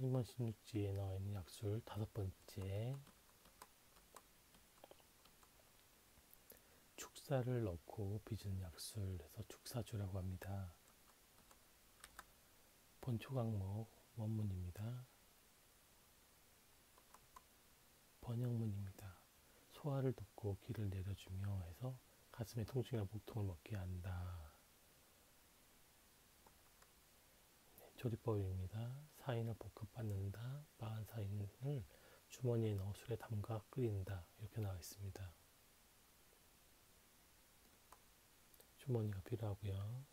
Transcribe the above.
1번 16지에 나와 있는 약술 다섯 번째 축사를 넣고 빚은 약술에서 축사주라고 합니다. 본초 강목 원문입니다. 번역문입니다. 소화를 돕고 기를 내려주며 해서 가슴에 통증이나 복통을 먹게 한다. 조리법입니다. 사인을 볶아 빻는다. 마한 사인을 주머니에 넣어 술에 담가 끓인다. 이렇게 나와 있습니다. 주머니가 필요하고요.